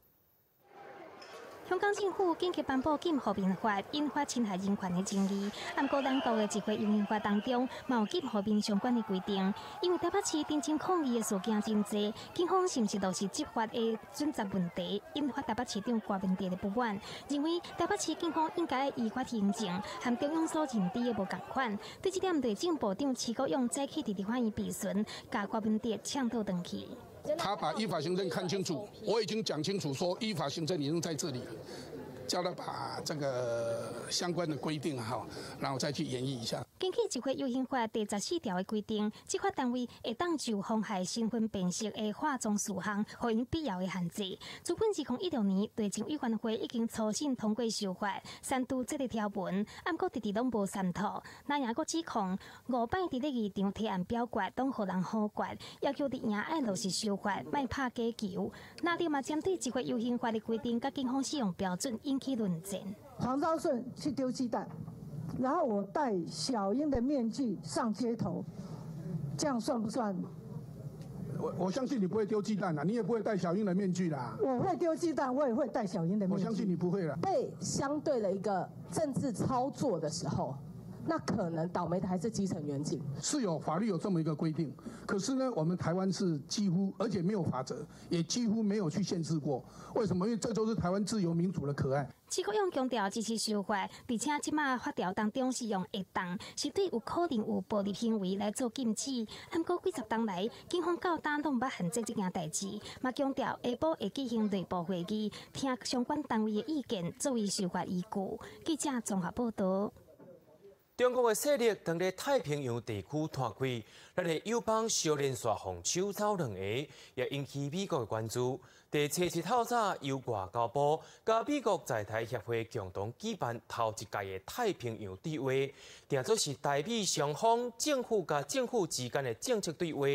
香港政府紧急颁布禁和平法，引发侵害人权的争议。按过咱国的一会游行法当中，有禁和平相关的规定。因为台北市定情抗议的事件真多，警方是不是都是执法的准则问题，引发台北市长郭文德的不满，认为台北市警方应该依法行政，和中央所认知的无共款。对这点，内政部长徐国勇再去伫立法院质询，甲郭文德呛到登去。他把依法行政看清楚，我已经讲清楚说依法行政已经在这里。叫他把这个相关的规定哈，然后再去演绎一下。根据《一会游行法》第十四条的规定，执法单位会当就妨害身份辨识的化妆事项，予因必要的限制。自本二零一六年，对政委员会已经初审通过修法，删除这个条文，按过直直拢无删除。那也个指控五摆伫咧议场提案表决，拢互人好决，要求伫赢爱落实修法，卖拍假球。那另嘛针对《一会游行法》的规定，甲警方使用标准。黄昭顺去丢鸡蛋，然后我戴小英的面具上街头，这样算不算？我我相信你不会丢鸡蛋啦，你也不会戴小英的面具啦。我会丢鸡蛋，我也会戴小英的面具。我相信你不会了。被相对的一个政治操作的时候。那可能倒霉的还是基层员警。是有法律有这么一个规定，可是呢，我们台湾是几乎，而且没有法则，也几乎没有去限制过。为什么？因为这就是台湾自由民主的可爱。徐国用强调支持修法，而且即马法条当中是用一档，是对有可能有暴力行为来做禁止。不过几十当来，警方到单都毋捌限制这件代志，嘛强调下晡会举行内部会议，听相关单位的意见作为修法依据。记者综合报道。中国的势力当在太平洋地区拓开，咱的友邦小连续放手走两下，也引起美国的关注。第七次透早，由外交部加美国在台协会共同举办头一届的太平洋对话，定做是代表双方政府甲政府之间的政策对话。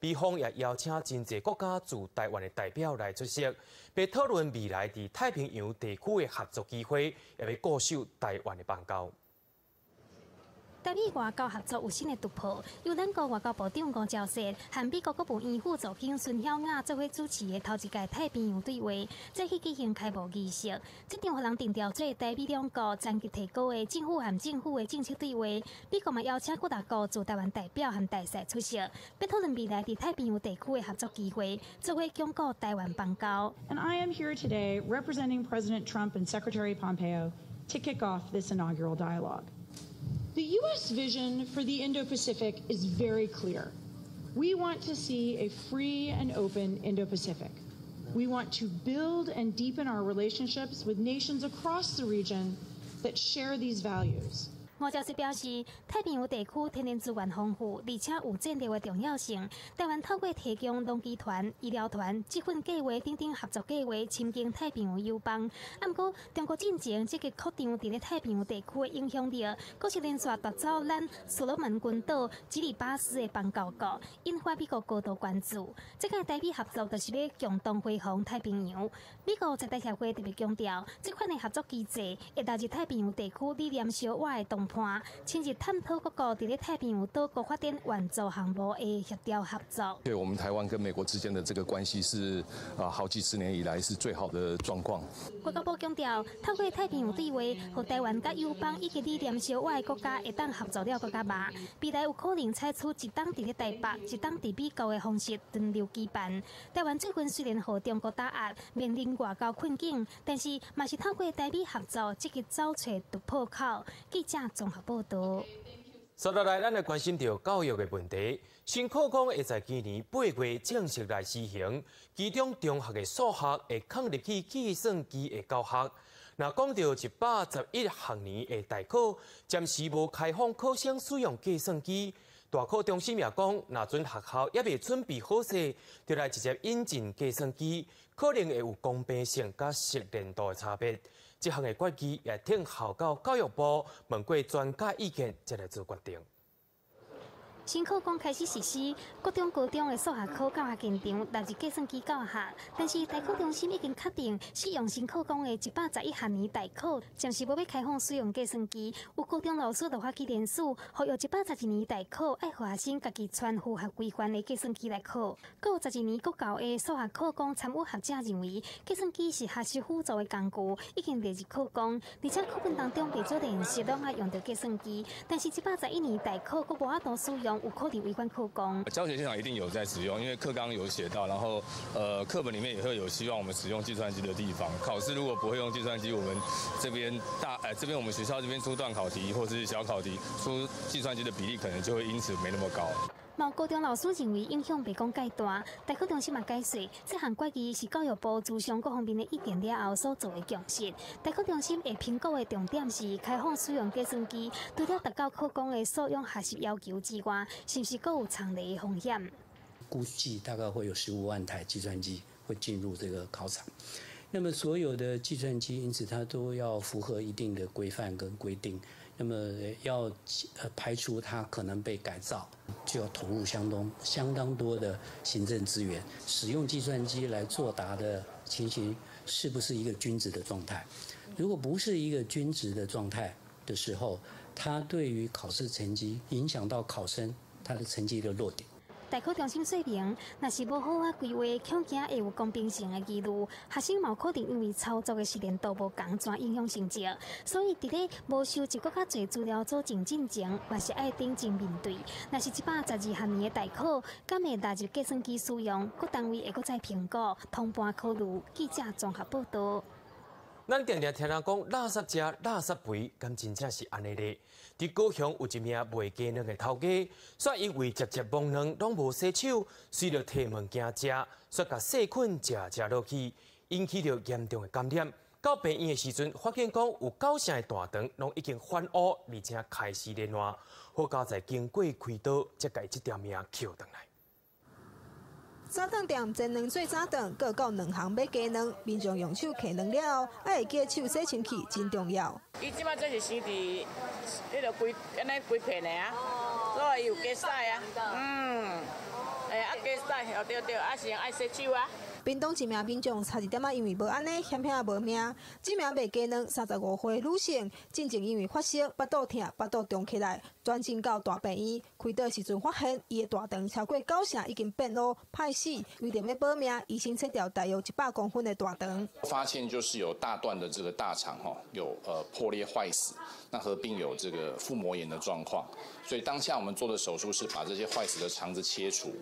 美方也邀请真济国家驻台湾的代表来出席，被讨论未来伫太平洋地区的合作机会，也要固守台湾的邦交。台美外交合作有新的突破，由咱国外交部长吴钊燮和美国国务院副总经孙晓雅做伙主持的头一届太平洋对话，再去举行开幕仪式。这场互人定调做台美两国长期提高的政府和政府的政策对话。美国嘛邀请各大国驻台湾代表和大使出席，要讨论未来伫太平洋地区的合作机会，做伙巩固台湾邦交。And I am here today representing President Trump and Secretary Pompeo to kick off this inaugural dialogue. The U.S. vision for the Indo Pacific is very clear. We want to see a free and open Indo Pacific. We want to build and deepen our relationships with nations across the region that share these values. 吴教授表示，太平洋地区天然资源丰富，而且有战略的重要性。台湾透过提供农机团、医疗团、积分计划等等合作计划，深耕太平洋友邦。啊，毋过中国进前积极扩张伫咧太平洋地区的影响力，阁是连续夺走咱所罗门群岛、吉里巴斯的邦交国，引发美国高度关注。这个台美合作就是要共同恢复太平洋。美国在台协会特别强调，这款的合作机制会导致太平洋地区理念相外的动。判，亲自探讨各国伫咧太平洋岛国发展援助项目的协调合作。对我们台湾跟美国之间的这个关系是啊，好几十年以来是最好的状况。国家部强调，透过太平洋地位，和台湾甲友邦以及理念相外国家会当合作了更加密。未来有可能采取一党伫咧台北、一党伫美国的方式轮流举办。台湾最近虽然和中国打压，面临外交困境，但是嘛是透过台美合作积极找寻突破口。记者综合报道。接下来，咱来关心到教育的问题。新课纲会在今年八月正式来施行，其中中学的数学会抗入去计算机的教学。那讲到一百十一学年的大考，暂时无开放考生使用计算机。大考中心也讲，那阵学校也未准备好势，就来直接引进计算机，可能会有公平性甲熟练度的差别。这项的决议也听校教教育部问过专家意见，才来做决定。新课纲开始实施，各中高中的数学课教学现场来自计算机教学，但是代考中心已经确定使用新课纲的一百十一学年代考，暂时无要开放使用计算机。有高中老师就发起联署，呼吁一百十一年代考爱学生家己穿符合规范的计算机来考。有十二年国教的数学课纲参与学者认为，计算机是学习辅助的工具，已经列入课纲，而且课本当中被做练习拢爱用到计算机，但是一百十一年代考佫无法度使用。有可能违反课纲。教学现场一定有在使用，因为课纲有写到，然后呃课本里面也会有希望我们使用计算机的地方。考试如果不会用计算机，我们这边大呃这边我们学校这边出段考题或者是小考题，出计算机的比例可能就会因此没那么高。某高中老师认为影响未讲介大，大考中心嘛解释，这项决议是教育部自上各方面的意见了后所做的共识。大考中心会评估的重点是开放使用计算机，除了达到课纲的所用学习要求之外，是不是更有常理的风险？估计大概会有十五万台计算机会进入这个考场。那么所有的计算机，因此它都要符合一定的规范跟规定。那么要呃排除它可能被改造，就要投入相当相当多的行政资源。使用计算机来作答的情形，是不是一个均值的状态？如果不是一个均值的状态的时候，它对于考试成绩影响到考生他的成绩的落点。代考中心说明，若是无好啊规划，恐惊会有公平性的疑虑。学生冇可能因为操作的时间度无共，转影响成绩。所以，伫咧无收集搁较侪资料做前进前，也是爱定睛面对。若是一百十二学年的大考，敢会纳入计算机使用？各单位会搁再评估，通盘考虑。记者综合报道。咱常常听人讲垃圾食、垃圾肥，敢真正是安尼咧？伫高雄有一名卖鸡卵的头家，说因为直接摸卵拢无洗手，随着摕物件食，说甲细菌食食落去，引起着严重的感染。到病院的时阵，发现讲有九成的大肠拢已经翻乌，而且开始连烂，好加在经过开刀，才把这条命救回来。早顿店前两做早顿，各到两行买鸡卵，民众用手揢卵了后，爱记手洗清气真重要。伊即摆这是生伫，迄个规安尼规片的啊，所以有加洗啊，嗯，哎啊加洗，哦对对，啊是爱洗手啊。屏东一名民众差一点啊，因为无安尼险险无命。这名卖鸡卵三十五岁女性，进前因为发烧、腹肚痛、腹肚肿起来，转进到大病院开刀时阵，发现伊的大肠超过九成已经变乌、歹死。为着要保命，医生切掉大约一百公分的大肠。发现就是有大段的这个大肠哈，有呃破裂坏死，那合并有这个腹膜炎的状况。所以当下我们做的手术是把这些坏死的肠子切除，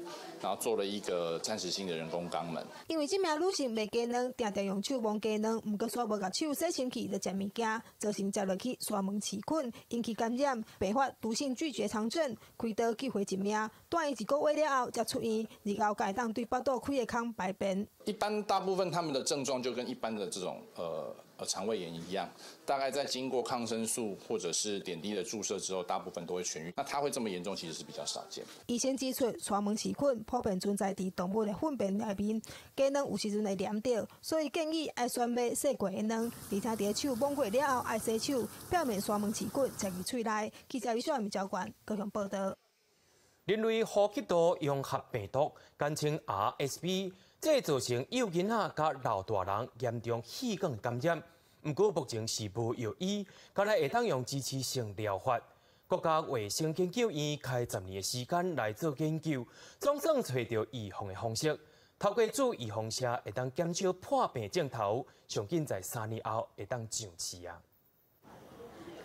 然后做了一个暂时性的人工肛门。因为即名女性未鸡卵，常常用手摸鸡卵，毋过煞无甲手洗清气，就食物件，造成食落去沙门气菌，引起感染，并发毒性拒绝肠症，开刀救回一命。断伊一个月了后，才出院，日后改当对腹肚开个孔排便。一般大部分他们的症状就跟一般的这种呃。呃，肠胃炎一样，大概在经过抗生素或者是点滴的注射之后，大部分都会痊愈。那它会这么严重，其实是比较少见。医生指出，肛门细菌普遍存在伫动物的粪便内面，鸡卵有时阵会黏到，所以建议爱选买洗过的卵，而且伫手摸过了后爱洗手，表面肛门细菌才去喙内。记者李小明交关高雄报道。人类呼吸道融合病毒，简称 RSV。这造成幼囡仔甲老大人严重气管感染。毋过目前是无药医，看来会当用支持性疗法。国家卫生研究院开十年的时间来做研究，总算找到预防的方式。透过做预防车，会当减少破病镜头，上紧在三年后会当上市啊。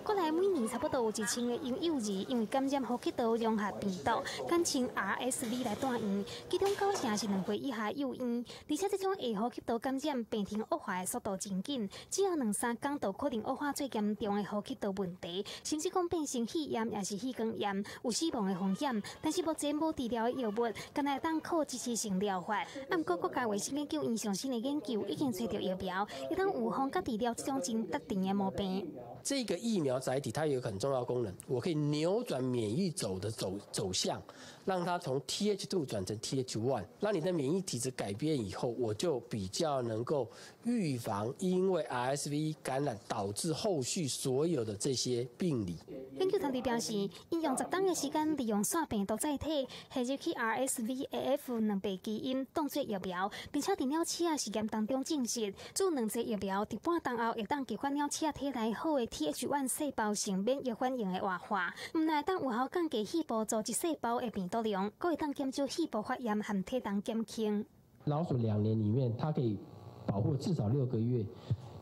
国内每年差不多有一千个婴幼儿因为感染呼吸道融合病毒，简称 RSV 来住院，其中九成是两岁以下幼婴，而且这种下呼吸道感染病情恶化的速度真紧，只要两三天就可能恶化最严重的呼吸道问题，甚至讲变成肺炎也是气管炎，有死亡的风险。但是目前无治疗的药物，干来当靠支持性疗法。啊，不过国家卫生研究院上新的研究已经找到疫苗，会当预防甲治疗这种真特定的毛病。这个疫苗载体它有个很重要功能，我可以扭转免疫走的走走向。让它从 TH2 转成 TH1，让你的免疫体质改变以后，我就比较能够预防因为 RSV 感染导致后续所有的这些病理。研究团队表示，应用十天的时间，利用刷病毒载体，下入去 RSV、AF 两倍基因当作疫苗，并且在鸟鼠啊实验当中证实，做两剂疫苗，在半当后会当激发鸟鼠体内好的 TH1 细胞性免疫反应的活化，唔乃当有效降低细胞组织细胞的病。毒量，可以当减少细胞发炎和体重减轻。老鼠两年里面，它可以保护至少六个月，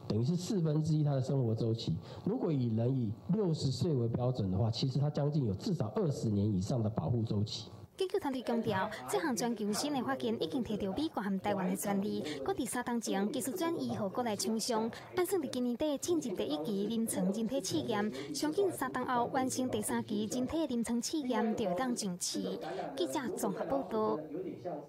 等于是四分之一它的生活周期。如果以人以六十岁为标准的话，其实它将近有至少二十年以上的保护周期。根据团队强调，这项全球性的发现已经摕到美国和台湾的专利。搁第三当前技术转移和国内厂商，按算伫今年底进入第一期临床人体试验，相信三当后完成第三期人体临床试验就当上市。记者综合报道。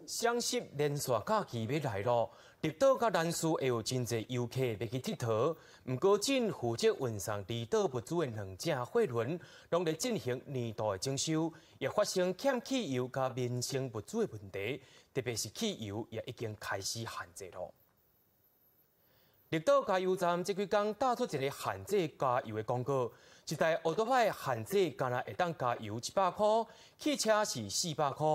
相信连续假期要来了。绿岛甲南苏会有真侪游客要去佚佗，毋过正负责运送离岛物资的两只货轮，拢在进行年度的征收，也发生欠汽油甲民生物资的问题，特别是汽油也已经开始限制咯。绿岛加油站这几天打出一个限制加油的广告，一台奥多派限制干那会当加油一百块，汽车是四百块。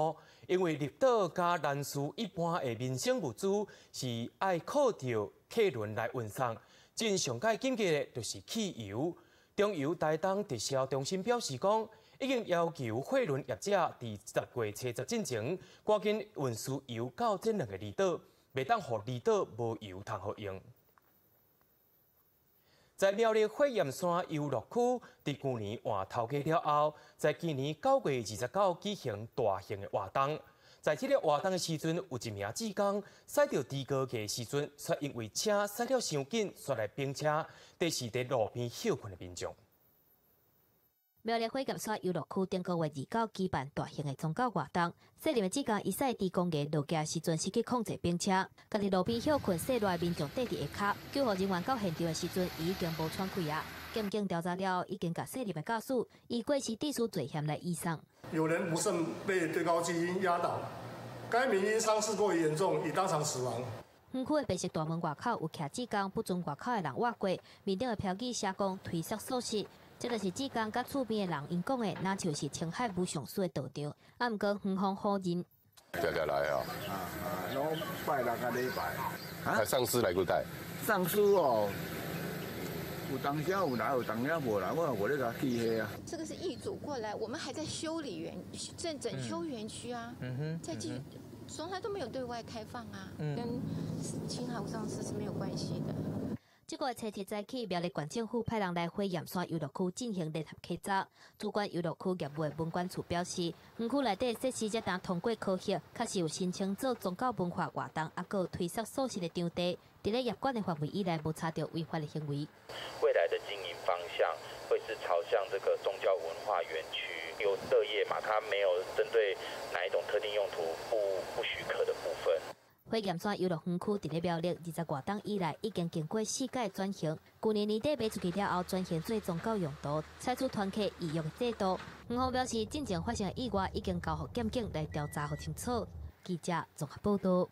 因为绿岛加南苏一般的民生物资是爱靠着客轮来运送，真上界紧急的就是汽油。中油台东直销中心表示讲，已经要求货轮业者在十月初十之前，赶紧运输油到这两个离岛，袂当互离岛无油通好用。在苗栗火焰山游乐区，伫去年换头家了后，在今年九月二十九举行大型的活动。在这个活动的时阵，有一名职工驶到低高架时阵，却因为车驶了伤紧，摔来冰车，这是伫路边休困的民众。苗栗会检刷游乐区顶个月二九举办大型的宗教活动，涉林的之间，伊赛伫公园落架时阵失去控制并且，家己路边休困室内民众缀伫下卡，救护人员到现场的时阵已经无喘气啊。检警调查了，已经甲涉林的驾驶以过失致死罪嫌来移送。有人不慎被最高基因压倒，该名因伤势过于严重，已当场死亡。园区的白色大门外口有徛志工，不准外口的人挖过，面顶的标记写讲推塞措施。这就是浙江甲厝边的人因讲的，那就是青海无上水的道场。啊，毋过远方好人，常常来哦。啊啊，拢拜六个礼拜。啊，上司来过带。上司哦，有当下有来，有当下无来，我我咧甲记下啊。这个是易主过来，我们还在修理园，正整修园区啊。嗯哼。在继续，从来都没有对外开放啊，跟青海无上司是没有关系的。这个星期早起，苗栗县政府派人来会盐山游乐区进行联合勘察。主管游乐区业务的文管处表示，园区内底设施一旦通过考核，确实有申请做宗教文化活动，啊，有推设素食的场地。伫咧业管的范围以内，无查到违法的行为。未来的经营方向会是朝向这个宗教文化园区，有乐业嘛？它没有针对哪一种特定用途不不许可。火焰山游乐园区伫咧苗栗二十多档以来，已经经过四届转型。去年年底卖出去了后，转型做宗教用途，采取团客预约制度。园方表示，真正发生的意外已经交予检警来调查和清楚。记者综合报道。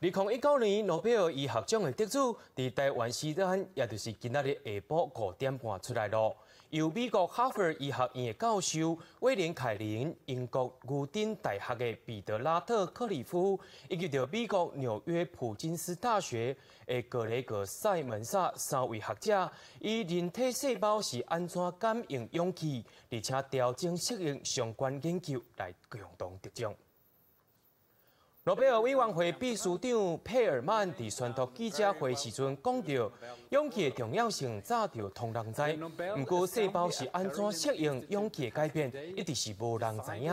二零一九年诺贝尔医学奖的得主，伫台湾时间，也就是今仔日下晡五点半出来咯。由美国哈佛医学院的教授威廉凯林、英国牛津大学的彼得拉特克里夫，以及着美国纽约普金斯大学的格雷格塞门萨三位学者，以人体细胞是安怎感应氧气，而且调整适应相关研究来共同得奖。诺贝尔委员会秘书长佩尔曼伫宣读记者会时阵讲到，氧气的重要性早就通人知，不过细胞是安怎适应氧气的改变，一直是无人知影。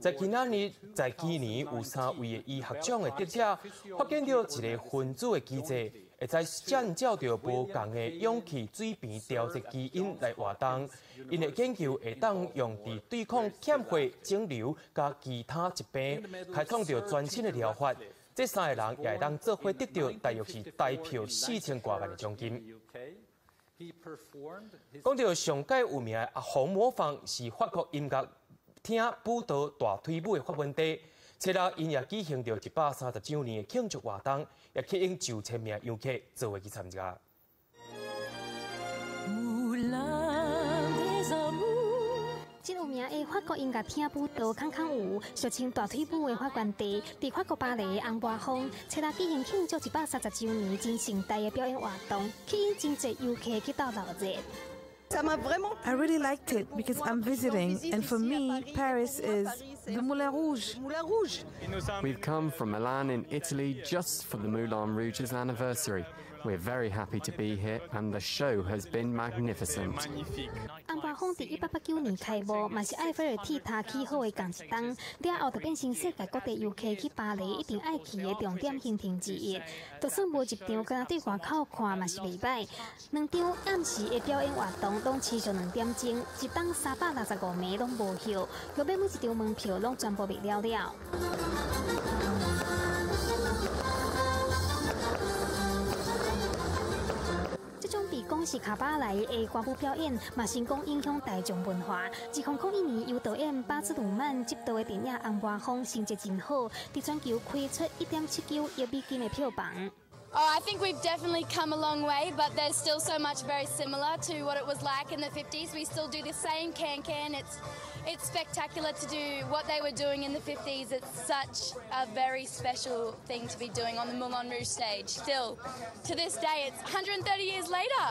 在今仔日，在今年有三位的医学奖的得者，发现到一个分子的机制。会在按照着无共的氧气水平调节基因来活动，因的研究会当用伫对抗欠血、肿瘤甲其他疾病，开创着全新的疗法。这三个人也会当做伙得到大约是大票四千多万的奖金。讲到上届有名的阿红模仿是法国音乐厅舞蹈大推舞的发源地。七日，因也举行着一百三十周年的庆祝活动，也吸引上千名游客做为去参加。这有名的法国音乐厅舞蹈康康舞，俗称大腿舞的发源地，在法国巴黎昂巴峰，七日举行庆祝一百三十周年真盛大的表演活动，吸引真侪游客去到闹热。I really liked it because I'm visiting, and for me, Paris is the Moulin Rouge. We've come from Milan in Italy just for the Moulin Rouge's anniversary. We're very happy to be here, and the show has been magnificent. 安巴峰伫一八八九年开幕，嘛是埃菲尔铁塔起好的同一档，了后就变成世界各地游客去巴黎一定爱去的重点行程之一。就算无一场，敢对外口看嘛是袂歹。两场暗时的表演活动拢持续两点钟，一档三百六十五名拢无票，后尾每一场门票拢全部卖了了。讲是卡巴莱的歌舞表演，嘛成功影响大众文化。自从零一年由导演巴兹鲁曼执导的电影《红花风》成绩真好，在全球开出一点七九亿美金的票房。Oh, I think we've definitely come a long way, but there's still so much very similar to what it was like in the 50s. We still do the same can-can. It's it's spectacular to do what they were doing in the 50s. It's such a very special thing to be doing on the Moulin Rouge stage. Still, to this day, it's 130 years later.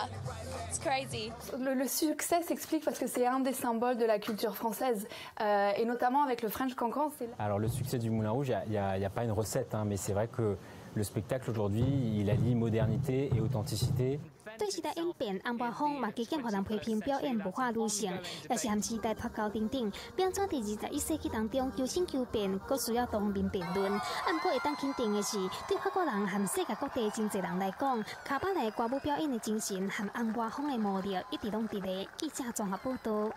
It's crazy. Le, le succès s'explique parce que c'est un des symboles de la culture française, euh, et notamment avec le French Cancan. Alors le succès du Moulin Rouge, il n'y a, a, a, pas une recette, hein, mais c'est vrai que le spectacle aujourd'hui, il allie modernité et authenticité. 对时代演变，安博峰嘛加减互人批评表演无法女性，也是含时代脱钩等等。变怎伫二十一世纪当中求新求变，佫需要当面辩论。按过会当肯定的是，对法国人和世界各地真侪人来讲，卡巴莱歌舞表演的精神和安博峰的魔力一直拢伫咧。记者综合报道。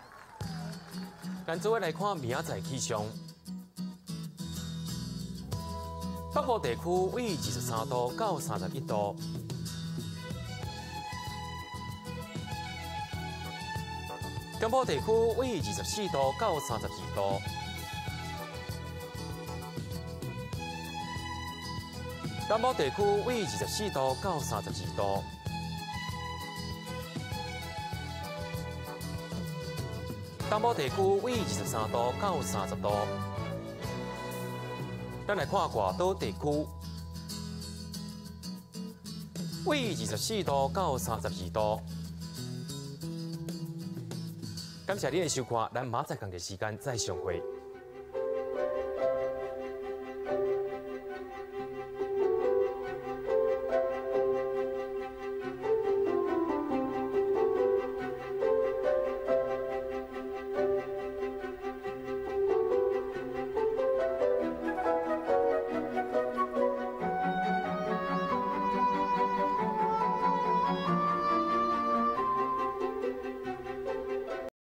咱做来看明仔载气象。北部地区为二十三度到三十一度，中部地区为二十四度到三十二度，南部地区为二十四度到三十二度，东部地区为二十三度到三十度。咱来看外岛地区，为二十四度到三十二度。感谢你的收看，咱明仔同个时间再相会。